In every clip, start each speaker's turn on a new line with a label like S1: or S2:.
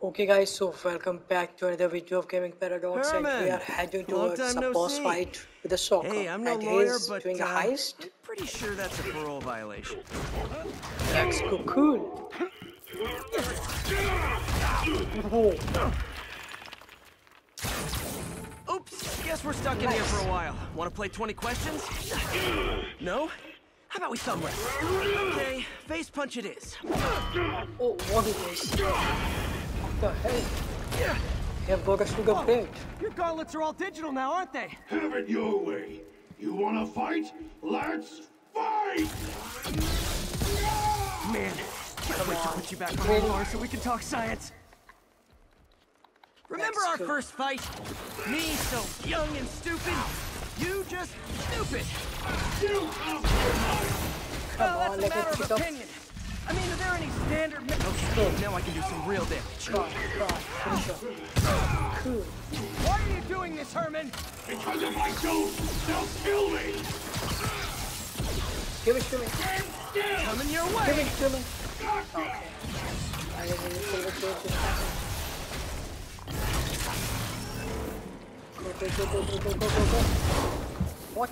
S1: Okay guys, so welcome back to another video of Gaming Paradox and we are heading towards a
S2: no
S1: boss
S2: see.
S1: fight with a Shocker.
S2: Hey, I'm no
S1: and
S2: lawyer,
S1: he's
S2: but
S1: doing a
S2: uh,
S1: heist.
S2: I'm pretty sure that's a parole violation.
S1: That's so cool. Whoa.
S2: Oops, guess we're stuck in here for a while. Want to play 20 questions? No? How about we thumb wrestle? Okay, face punch it is.
S1: Oh, what is this? What the hell? Have got a sugar oh, plate.
S2: Your gauntlets are all digital now, aren't they?
S3: Have it your way. You wanna fight? Let's fight!
S2: Man, can't wait to put you back behind
S1: Really?
S2: the bar so we can talk science. Remember
S1: That's
S2: our
S1: cool.
S2: first fight? Me so young and stupid. You just stupid.
S3: You up your mind!
S2: Well,
S1: on,
S2: that's a
S1: let
S2: matter of opinion. I mean, are there any standard... Okay, oh, oh, now I can do some real damage.
S1: Cool.
S2: Why are you doing this, Herman?
S3: Because if I don't, they'll kill me!
S1: Give it to me.
S2: Coming your way!
S1: Give it to me. Okay. I didn't see what just happened. Go, go, go, go, go, go, go, go. What?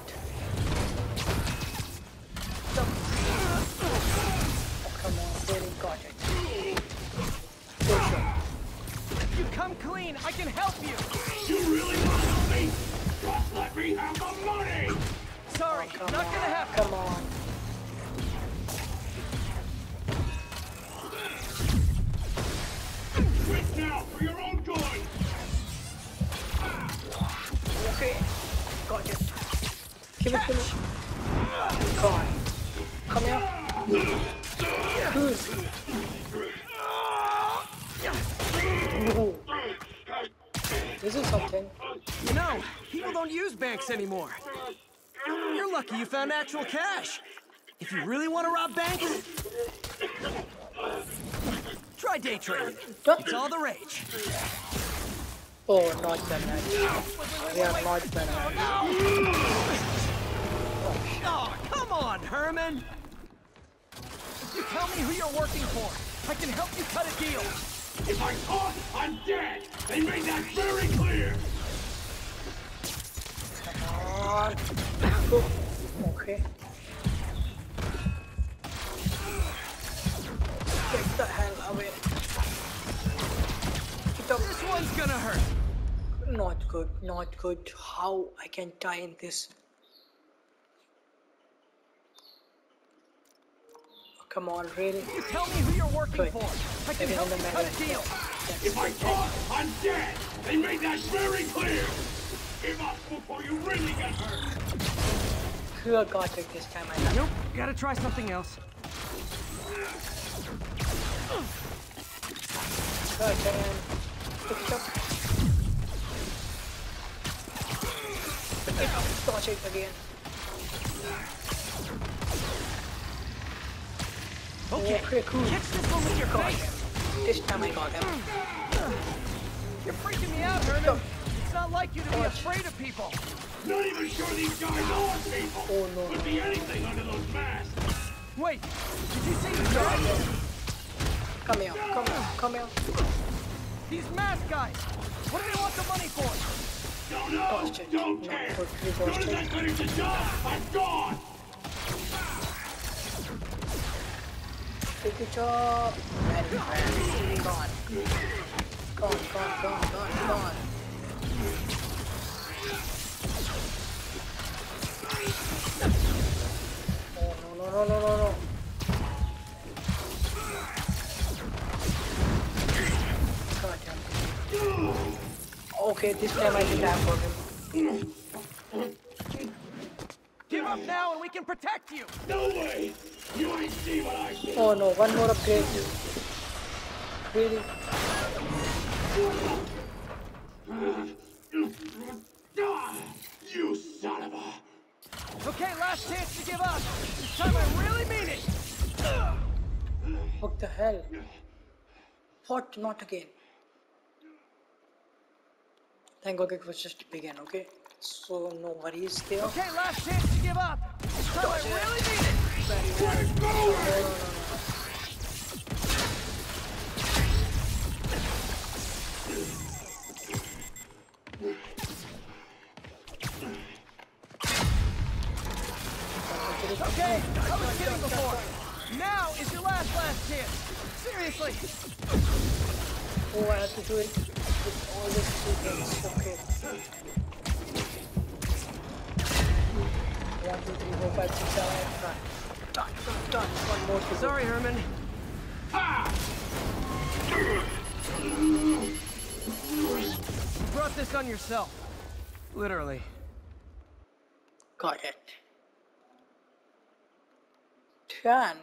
S2: Sorry,
S1: Come
S2: not
S1: on,
S2: gonna happen.
S1: Come on.
S3: Quit now, for your own good!
S1: Okay. Got it. Give it to me. Come on. Come here. Good. Ooh. This is something.
S2: You know, people don't use banks anymore. You're lucky you found actual cash. If you really want to rob banks, try day trading. It's all the rage.
S1: Oh, not the match. We are not the match.
S2: Oh, come on, Herman. You tell me who you're working for. I can help you cut a deal.
S3: If I talk, I'm dead! They made that very clear!
S1: Come on. Go. Okay. Get the hell away. Get up.
S2: This one's gonna hurt.
S1: Not good, not good. How I can tie in this? Oh, come on, really?
S2: You tell me who you're working
S1: Good.
S2: for. I can
S1: Maybe
S2: help
S1: in
S2: you cut a
S1: middle.
S2: deal.
S3: If I talk, I'm dead! They made that very clear! Give up before you really get hurt!
S1: Who got it this time? I know.
S2: Nope, gotta try something else.
S1: Good, and pick it up. Pick it up. Touch it again.
S2: Okay,
S1: Okay, cool.
S2: catch this one with your
S1: him. This time I got him.
S2: You're freaking me out, Herman. It's not like you to be afraid of people.
S3: Not even sure these guys are people!
S1: Oh no.
S3: Could be anything under those masks!
S2: Wait, did you see the guys?
S1: Come here, come here, come here.
S2: These mask guys. What do they want the money for?
S3: Don't know!
S1: Touch it.
S3: Don't
S1: No,
S3: care!
S1: put three
S3: Soon as
S1: touch
S3: I finish the job, I'm gone!
S1: Take it up. Very fast. Gone. Gone, gone, gone, gone, gone. Okay, this time I did have for him.
S2: Give up now and we can protect you.
S3: No way! You ain't see what I see!
S1: Oh no, one more upgrade. Really?
S3: You son of a...
S2: Okay, last chance to give up. This time I really mean it.
S1: What the hell? What? Not again. Thank God it was just to begin, okay? So no worries there.
S2: Okay, last chance to give up. This I really need it.
S1: Where's going. Okay, I was kidding before.
S2: Now is your last last chance. Seriously.
S1: Oh, I have to do it with all these things. Okay. One, two, three, four, five, six, seven, eight, nine. Done, done, done. One more to go.
S2: Sorry, Herman. You brought this on yourself. Literally.
S1: Got it. Done.